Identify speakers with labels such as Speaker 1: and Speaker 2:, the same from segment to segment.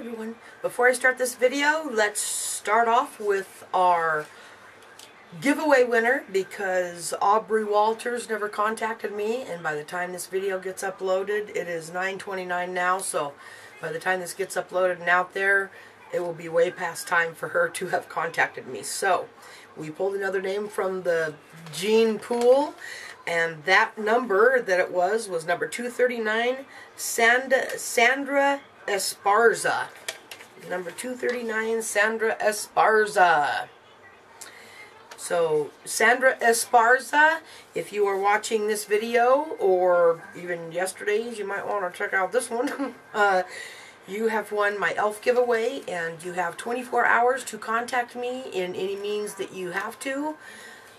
Speaker 1: everyone. Before I start this video, let's start off with our giveaway winner because Aubrey Walters never contacted me and by the time this video gets uploaded, it is 9.29 now, so by the time this gets uploaded and out there, it will be way past time for her to have contacted me. So, we pulled another name from the gene pool and that number that it was was number 239, Sand Sandra Esparza. Number 239, Sandra Esparza. So, Sandra Esparza, if you are watching this video, or even yesterday's, you might want to check out this one. uh, you have won my ELF giveaway, and you have 24 hours to contact me in any means that you have to.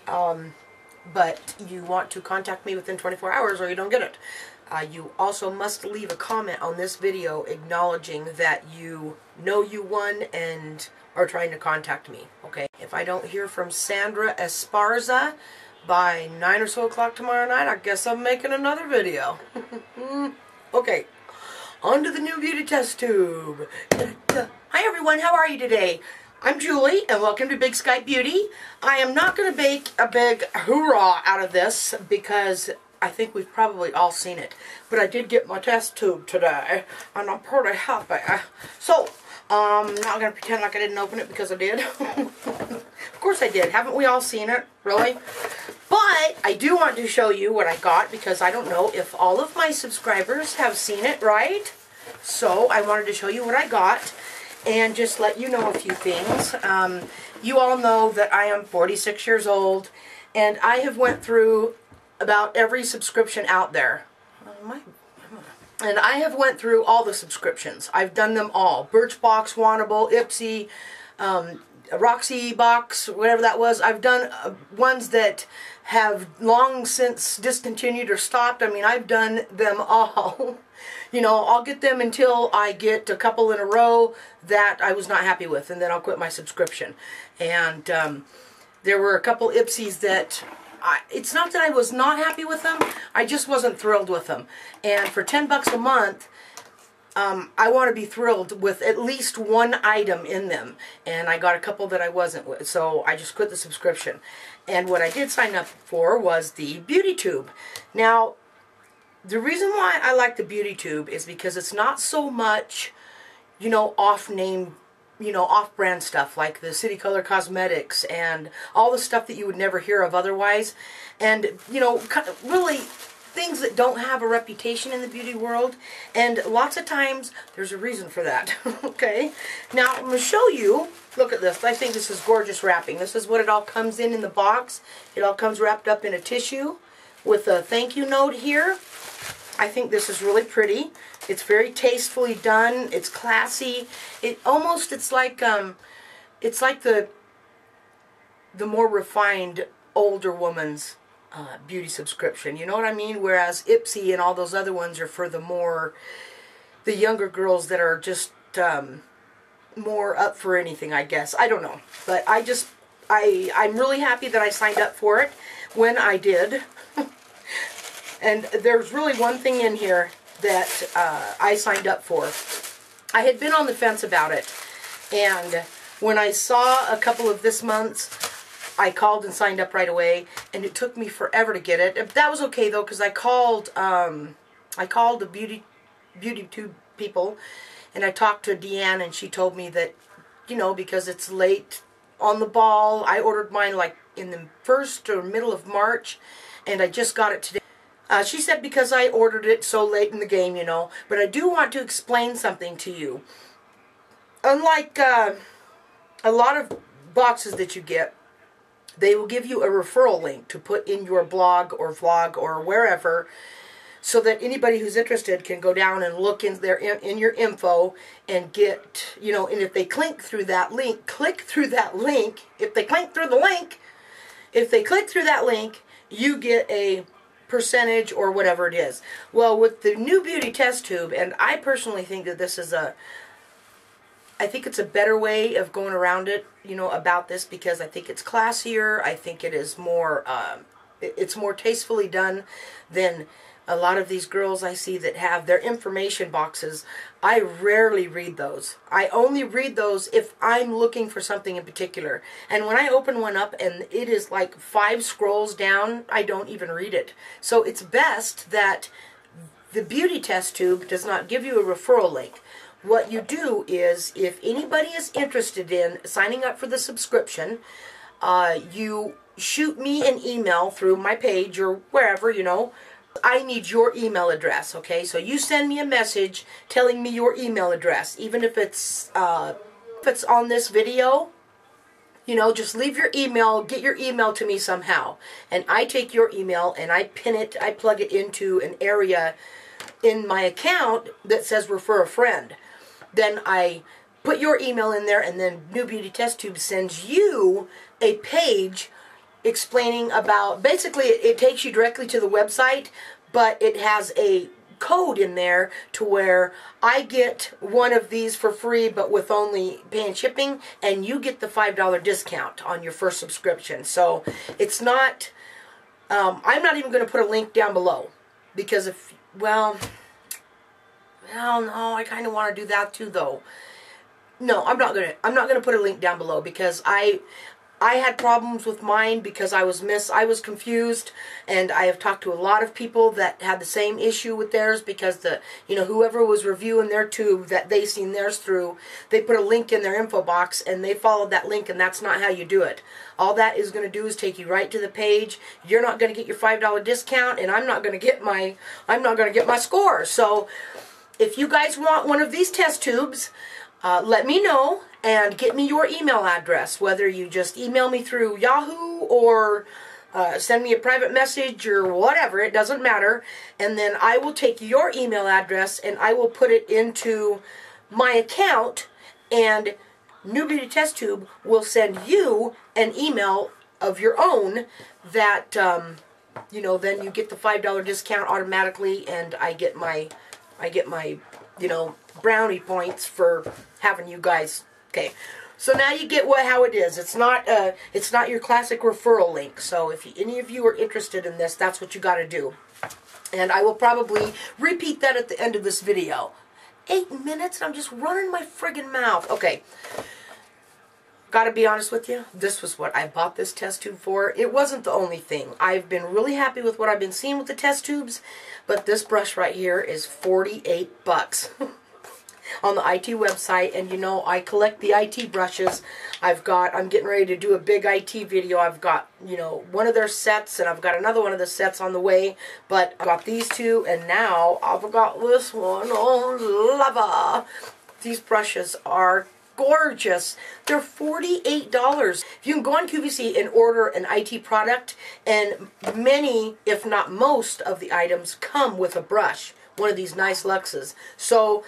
Speaker 1: Um, but you want to contact me within 24 hours or you don't get it. Uh, you also must leave a comment on this video acknowledging that you know you won and are trying to contact me, okay? If I don't hear from Sandra Esparza by 9 or so o'clock tomorrow night, I guess I'm making another video. okay, on to the new beauty test tube. Hi everyone, how are you today? I'm Julie, and welcome to Big Sky Beauty. I am not going to make a big hoorah out of this because I think we've probably all seen it. But I did get my test tube today, and I'm pretty happy. So, um, I'm not going to pretend like I didn't open it because I did. of course I did. Haven't we all seen it? Really? But I do want to show you what I got because I don't know if all of my subscribers have seen it, right? So, I wanted to show you what I got and just let you know a few things. Um, you all know that I am 46 years old, and I have went through about every subscription out there. And I have went through all the subscriptions. I've done them all. Birchbox, Wantable, Ipsy, um, Roxy Box, whatever that was. I've done uh, ones that have long since discontinued or stopped. I mean, I've done them all. you know, I'll get them until I get a couple in a row that I was not happy with, and then I'll quit my subscription. And um, there were a couple Ipsies that I, it's not that I was not happy with them, I just wasn't thrilled with them. And for 10 bucks a month, um, I want to be thrilled with at least one item in them. And I got a couple that I wasn't with, so I just quit the subscription. And what I did sign up for was the Beauty Tube. Now, the reason why I like the Beauty Tube is because it's not so much, you know, off-name, you know, off-brand stuff like the City Color Cosmetics and all the stuff that you would never hear of otherwise. And, you know, really things that don't have a reputation in the beauty world. And lots of times, there's a reason for that. okay? Now, I'm going to show you, look at this. I think this is gorgeous wrapping. This is what it all comes in in the box. It all comes wrapped up in a tissue with a thank you note here. I think this is really pretty. It's very tastefully done. It's classy. It almost, it's like, um, it's like the, the more refined older woman's uh, beauty subscription. You know what I mean? Whereas Ipsy and all those other ones are for the more, the younger girls that are just um, more up for anything, I guess. I don't know. But I just, I, I'm really happy that I signed up for it when I did. And there's really one thing in here that uh, I signed up for. I had been on the fence about it. And when I saw a couple of this month's, I called and signed up right away. And it took me forever to get it. That was okay, though, because I called, um, I called the beauty, beauty tube people. And I talked to Deanne, and she told me that, you know, because it's late on the ball, I ordered mine like in the first or middle of March. And I just got it today. Uh, she said because I ordered it so late in the game, you know. But I do want to explain something to you. Unlike uh, a lot of boxes that you get, they will give you a referral link to put in your blog or vlog or wherever so that anybody who's interested can go down and look in their in your info and get you know and if they click through that link click through that link if they click through the link if they click through that link you get a percentage or whatever it is. Well, with the new beauty test tube, and I personally think that this is a, I think it's a better way of going around it, you know, about this because I think it's classier. I think it is more, um, it's more tastefully done than a lot of these girls I see that have their information boxes, I rarely read those. I only read those if I'm looking for something in particular. And when I open one up and it is like five scrolls down, I don't even read it. So it's best that the beauty test tube does not give you a referral link. What you do is, if anybody is interested in signing up for the subscription, uh, you shoot me an email through my page or wherever, you know, I need your email address, okay? So you send me a message telling me your email address, even if it's uh, if it's on this video. You know, just leave your email, get your email to me somehow, and I take your email and I pin it, I plug it into an area in my account that says refer a friend. Then I put your email in there, and then New Beauty Test Tube sends you a page explaining about basically it, takes you directly to the website, but it has a code in there to where I get one of these for free but with only paying shipping and you get the $5 discount on your first subscription. So it's not, um, I'm not even going to put a link down below because if, well, well, no, I kind of want to do that too though. No, I'm not to, I'm not going to put a link down below because I, I had problems with mine because I was miss I was confused and I have talked to a lot of people that had the same issue with theirs because the you know whoever was reviewing their tube that they seen theirs through they put a link in their info box and they followed that link and that's not how you do it. All that is going to do is take you right to the page. You're not going to get your $5 discount and I'm not going to get my I'm not going to get my score. So if you guys want one of these test tubes, uh, let me know and get me your email address, whether you just email me through Yahoo or uh, send me a private message or whatever, it doesn't matter. And then I will take your email address and I will put it into my account and New Beauty Test Tube will send you an email of your own that, um, you know, then you get the $5 discount automatically and I get my, I get my, you know, brownie points for having you guys Okay, so now you get what how it is. It's not uh, it's not your classic referral link. So if you, any of you are interested in this, that's what you got to do. And I will probably repeat that at the end of this video. Eight minutes and I'm just running my friggin' mouth. Okay. Gotta be honest with you, this was what I bought this test tube for. It wasn't the only thing. I've been really happy with what I've been seeing with the test tubes, but this brush right here is 48 bucks. on the IT website. And you know, I collect the IT brushes. I've got, I'm getting ready to do a big IT video. I've got, you know, one of their sets and I've got another one of the sets on the way. But I've got these two and now I've got this one. Oh, lava. These brushes are gorgeous. They're $48. If you can go on QVC and order an IT product, and many, if not most, of the items come with a brush. One of these nice Luxes. So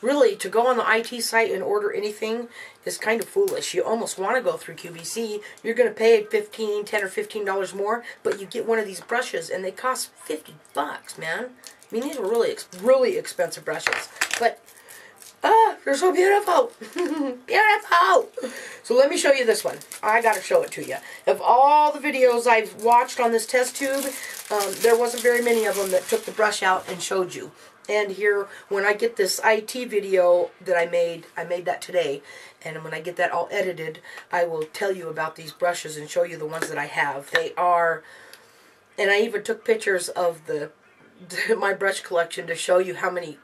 Speaker 1: really, to go on the IT site and order anything is kind of foolish. You almost want to go through QVC. You're going to pay 15 10 or $15 more, but you get one of these brushes, and they cost 50 bucks, man. I mean, these are really, really expensive brushes. But, ah, they're so beautiful. beautiful. So let me show you this one. I got to show it to you. Of all the videos I've watched on this test tube, um, there wasn't very many of them that took the brush out and showed you and here when I get this IT video that I made I made that today and when I get that all edited I will tell you about these brushes and show you the ones that I have. They are and I even took pictures of the my brush collection to show you how many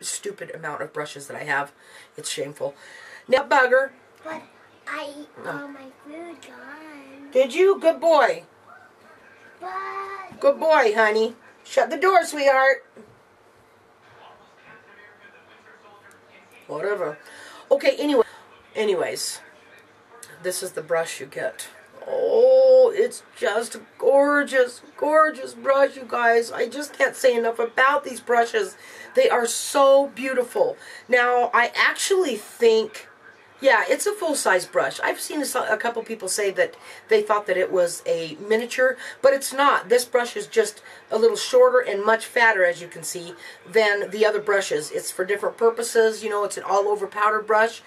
Speaker 1: stupid amount of brushes that I have. It's shameful. Now bugger.
Speaker 2: But I ate oh. all my food gone
Speaker 1: did you? Good boy.
Speaker 2: But
Speaker 1: good boy honey. Shut the door sweetheart whatever. Okay, anyway, anyways, this is the brush you get. Oh, it's just gorgeous, gorgeous brush, you guys. I just can't say enough about these brushes. They are so beautiful. Now, I actually think yeah, it's a full-size brush. I've seen a, couple people say that they thought that it was a miniature, but it's not. This brush is just a little shorter and much fatter, as you can see, than the other brushes. It's for different purposes. You know, it's an all-over powder brush.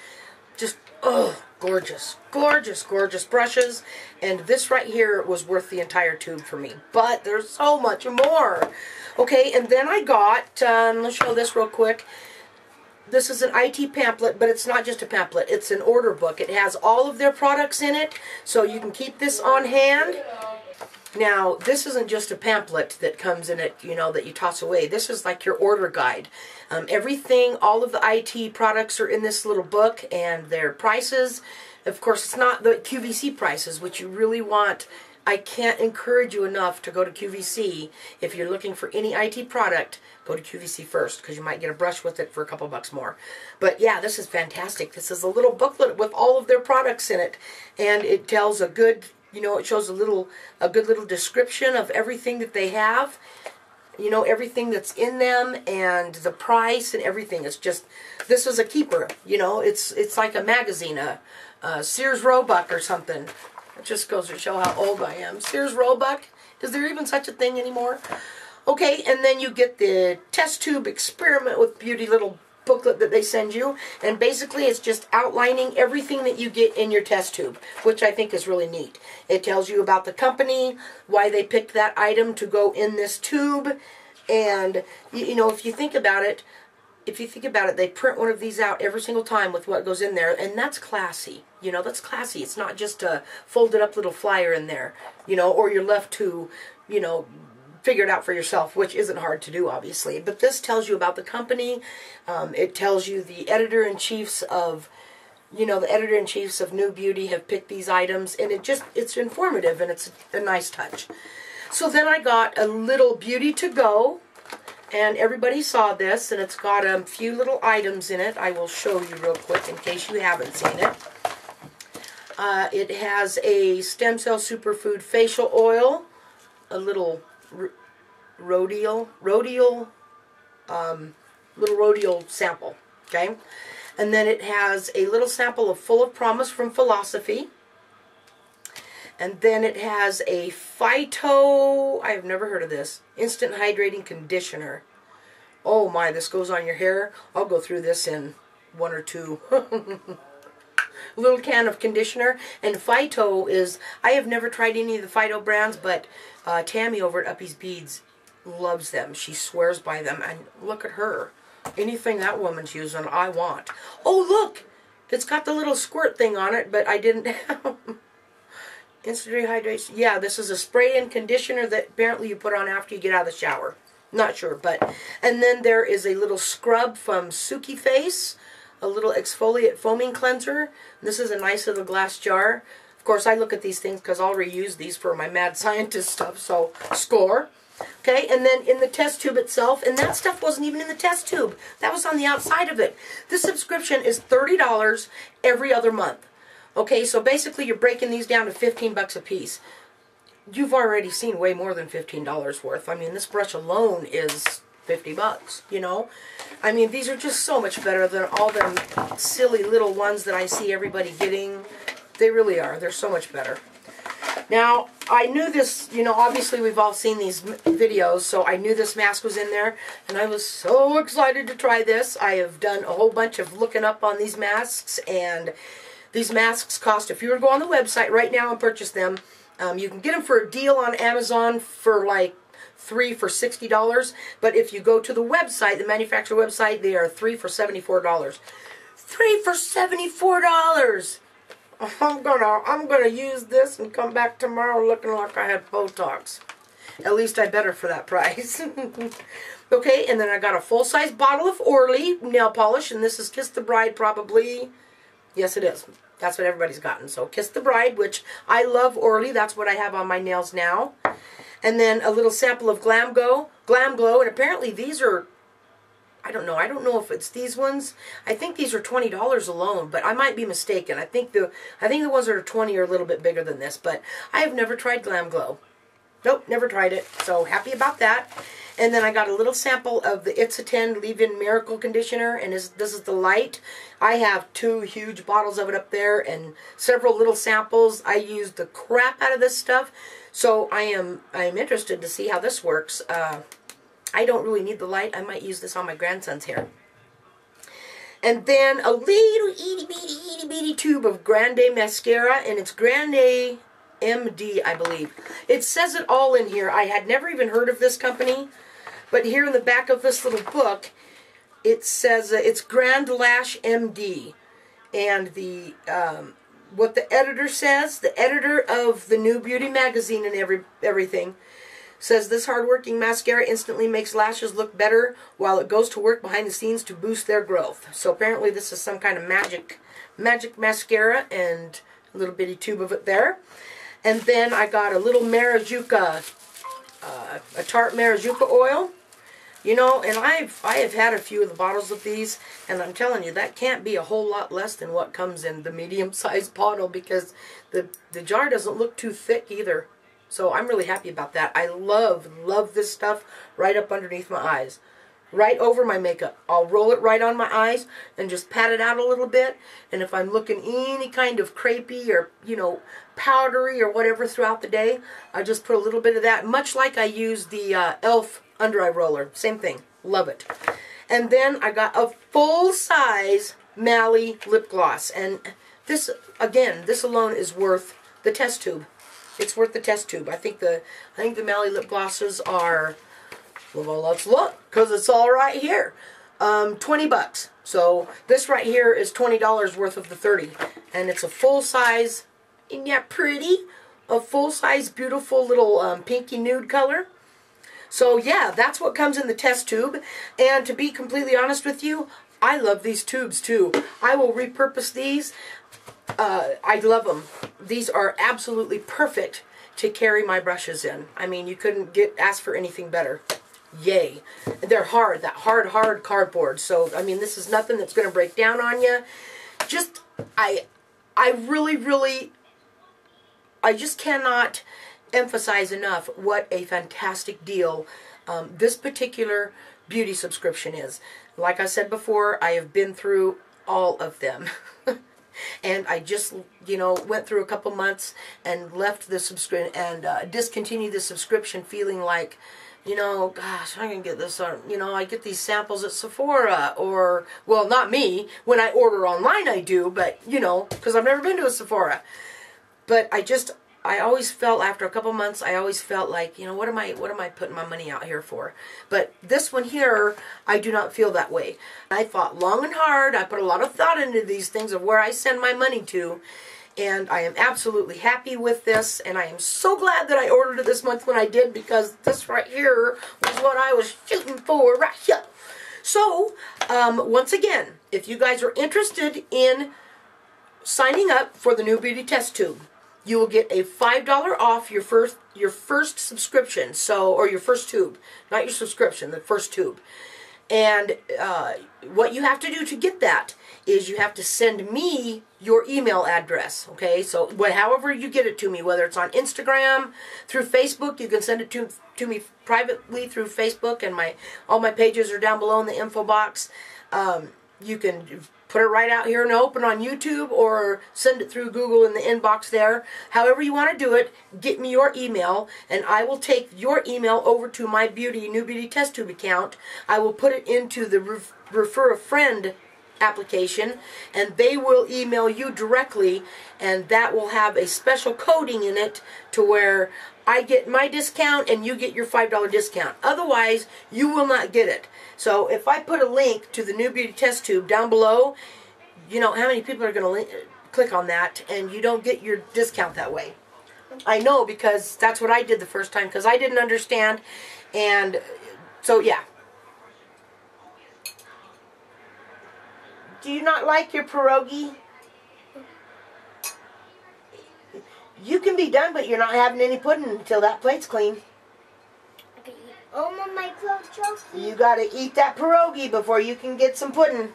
Speaker 1: Just, oh, gorgeous, gorgeous, gorgeous brushes. And this right here was worth the entire tube for me. But there's so much more. Okay, and then I got, um, let's show this real quick. This is an IT pamphlet, but it's not just a pamphlet. It's an order book. It has all of their products in it, so you can keep this on hand. Now, this isn't just a pamphlet that comes in it, you know, that you toss away. This is like your order guide. Um, everything, all of the IT products are in this little book and their prices. Of course, it's not the QVC prices, which you really want. I can't encourage you enough to go to QVC. If you're looking for any IT product, go to QVC first because you might get a brush with it for a couple bucks more. But yeah, this is fantastic. This is a little booklet with all of their products in it. And it tells a good you know, it shows a little, a good little description of everything that they have. You know, everything that's in them and the price and everything. It's just, this is a keeper. You know, it's it's like a magazine, a, a Sears Roebuck or something. It just goes to show how old I am. Sears Roebuck. Is there even such a thing anymore? Okay, and then you get the test tube experiment with beauty little booklet that they send you. And basically it's just outlining everything that you get in your test tube, which I think is really neat. It tells you about the company, why they picked that item to go in this tube. And, you know, if you think about it, if you think about it, they print one of these out every single time with what goes in there, and that's classy. You know, that's classy. It's not just a folded up little flyer in there, you know, or you're left to, you know, figure it out for yourself, which isn't hard to do, obviously. But this tells you about the company. Um, it tells you the editor-in-chiefs of, you know, the editor-in-chiefs of New Beauty have picked these items, and it just, it's informative, and it's a nice touch. So then I got a little Beauty to Go, and everybody saw this, and it's got a few little items in it. I will show you real quick in case you haven't seen it. Uh, it has a stem cell superfood facial oil, a little Rodial, Rodial, um, little Rodial sample, okay? And then it has a little sample of Full of Promise from Philosophy. And then it has a Phyto, I have never heard of this, Instant Hydrating Conditioner. Oh my, this goes on your hair. I'll go through this in one or two. little can of conditioner. And Phyto is, I have never tried any of the Phyto brands, but uh, Tammy over at Uppy's Beads loves them. She swears by them. And look at her. Anything that woman's using, I want. Oh, look! It's got the little squirt thing on it, but I didn't. Instant rehydration. Yeah, this is a spray and conditioner that apparently you put on after you get out of the shower. Not sure, but... And then there is a little scrub from Suki Face. A little exfoliate foaming cleanser. This is a nice little glass jar. Of course, I look at these things because I'll reuse these for my mad scientist stuff, so score. Okay, and then in the test tube itself, and that stuff wasn't even in the test tube. That was on the outside of it. This subscription is $30 every other month. Okay, so basically you're breaking these down to 15 bucks a piece. You've already seen way more than $15 worth. I mean, this brush alone is 50 bucks, you know? I mean, these are just so much better than all them silly little ones that I see everybody getting. They really are. They're so much better. Now, I knew this, you know, obviously we've all seen these videos, so I knew this mask was in there, and I was so excited to try this. I have done a whole bunch of looking up on these masks, and these masks cost, if you were to go on the website right now and purchase them, um, you can get them for a deal on Amazon for like three for $60, but if you go to the website, the manufacturer website, they are three for $74. Three for $74! I'm gonna I'm gonna use this and come back tomorrow looking like I had Botox. At least I better for that price. okay, and then I got a full-size bottle of Orly nail polish, and this is Kiss the Bride probably. Yes, it is. That's what everybody's gotten. So Kiss the Bride, which I love Orly. That's what I have on my nails now. And then a little sample of Glam Glow, Glam Glow, and apparently these are I don't know. I don't know if it's these ones. I think these are twenty dollars alone, but I might be mistaken. I think the I think the ones that are twenty are a little bit bigger than this, but I have never tried Glam Glow. Nope, never tried it. So happy about that. And then I got a little sample of the It's a 10 Leave-In Miracle Conditioner, and this, this is the light. I have two huge bottles of it up there and several little samples. I use the crap out of this stuff, so I am I am interested to see how this works. Uh, I don't really need the light. I might use this on my grandson's hair. And then a little itty bitty itty bitty tube of Grande mascara, and it's Grande MD, I believe. It says it all in here. I had never even heard of this company, but here in the back of this little book, it says uh, it's Grande Lash MD, and the um, what the editor says, the editor of the New Beauty magazine and every everything says this hardworking mascara instantly makes lashes look better while it goes to work behind the scenes to boost their growth. So apparently this is some kind of magic magic mascara and a little bitty tube of it there. And then I got a little Marajuka, uh, a Tarte Marajuka oil. You know, and I've I have had a few of the bottles of these, and I'm telling you that can't be a whole lot less than what comes in the medium-sized bottle because the the jar doesn't look too thick either. So I'm really happy about that. I love love this stuff right up underneath my eyes right over my makeup. I'll roll it right on my eyes and just pat it out a little bit. And if I'm looking any kind of crepey or, you know, powdery or whatever throughout the day, I just put a little bit of that, much like I use the uh, e.l.f. under eye roller. Same thing. Love it. And then I got a full-size Mally lip gloss. And this, again, this alone is worth the test tube. It's worth the test tube. I think the I think the Mally lip glosses are well, let's look, because it's all right here. Um, 20 bucks. So this right here is $20 worth of the 30. And it's a full size, isn't that pretty? A full size, beautiful little um, pinky nude color. So yeah, that's what comes in the test tube. And to be completely honest with you, I love these tubes too. I will repurpose these. Uh, I love them. These are absolutely perfect to carry my brushes in. I mean, you couldn't get ask for anything better yay. They're hard, that hard, hard cardboard. So, I mean, this is nothing that's going to break down on you. Just, I, I really, really, I just cannot emphasize enough what a fantastic deal um, this particular beauty subscription is. Like I said before, I have been through all of them. and I just, you know, went through a couple months and left the subscription and uh, discontinued the subscription feeling like, you know, gosh, I can get this on, you know, I get these samples at Sephora or, well, not me. When I order online, I do, but, you know, because I've never been to a Sephora. But I just, I always felt after a couple months, I always felt like, you know, what am I, what am I putting my money out here for? But this one here, I do not feel that way. I thought long and hard. I put a lot of thought into these things of where I send my money to and I am absolutely happy with this and I am so glad that I ordered it this month when I did because this right here was what I was shooting for right here. So, um, once again, if you guys are interested in signing up for the New Beauty Test Tube, you will get a $5 off your first your first subscription, so or your first tube, not your subscription, the first tube. And uh, what you have to do to get that is you have to send me your email address. Okay, so what, however you get it to me, whether it's on Instagram, through Facebook, you can send it to to me privately through Facebook, and my all my pages are down below in the info box. Um, you can put it right out here and open on YouTube or send it through Google in the inbox there. However you want to do it, get me your email and I will take your email over to my beauty new beauty test tube account. I will put it into the refer a friend application and they will email you directly and that will have a special coding in it to where I get my discount and you get your $5 discount. Otherwise, you will not get it. So if I put a link to the New Beauty Test Tube down below, you know how many people are going to click on that and you don't get your discount that way. I know because that's what I did the first time because I didn't understand and so yeah. Do you not like your pierogi? You can be done, but you're not having any pudding until that plate's clean.
Speaker 2: Oh, my
Speaker 1: You gotta eat that pierogi before you can get some pudding.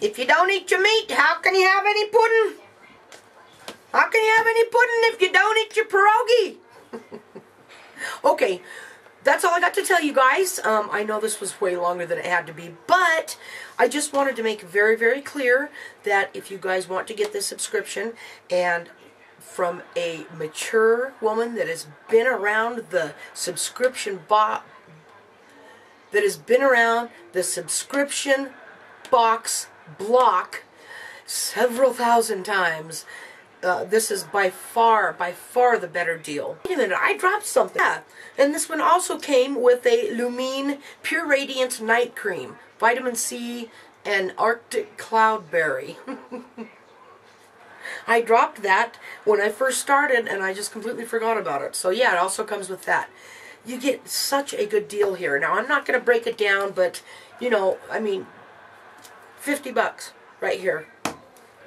Speaker 1: If you don't eat your meat, how can you have any pudding? How can you have any pudding if you don't eat your pierogi? okay, that's all I got to tell you guys. Um, I know this was way longer than it had to be, but I just wanted to make very, very clear that if you guys want to get this subscription and from a mature woman that has been around the subscription bot that has been around the subscription box block several thousand times. Uh, this is by far, by far the better deal. Wait a minute, I dropped something. Yeah, and this one also came with a Lumene Pure Radiance Night Cream, Vitamin C, and Arctic Cloudberry. I dropped that when I first started and I just completely forgot about it. So yeah, it also comes with that. You get such a good deal here. Now, I'm not going to break it down, but, you know, I mean, 50 bucks right here.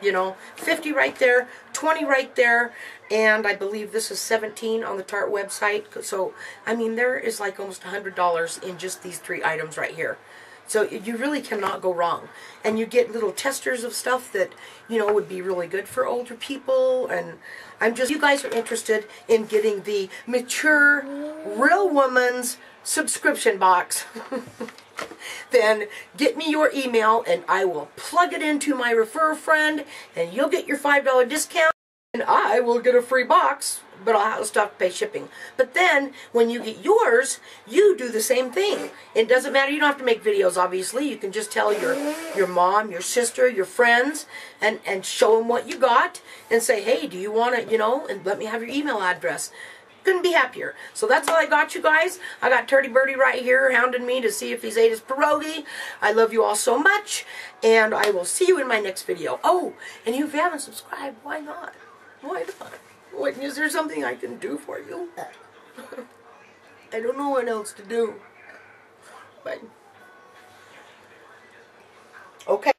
Speaker 1: You know, 50 right there, 20 right there, and I believe this is 17 on the Tarte website. So, I mean, there is like almost $100 in just these three items right here. So you really cannot go wrong. And you get little testers of stuff that, you know, would be really good for older people. And I'm just, you guys are interested in getting the mature, real woman's subscription box. then get me your email and I will plug it into my refer friend and you'll get your $5 discount and I will get a free box but I'll have to pay shipping. But then, when you get yours, you do the same thing. It doesn't matter. You don't have to make videos, obviously. You can just tell your your mom, your sister, your friends, and and show them what you got, and say, hey, do you want to, you know, and let me have your email address. Couldn't be happier. So that's all I got, you guys. I got Turdy Birdie right here hounding me to see if he's ate his pierogi. I love you all so much, and I will see you in my next video. Oh, and if you haven't subscribed, why not? Why not? What, is there something I can do for you? I don't know what else to do. But, okay.